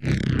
Mm-hmm.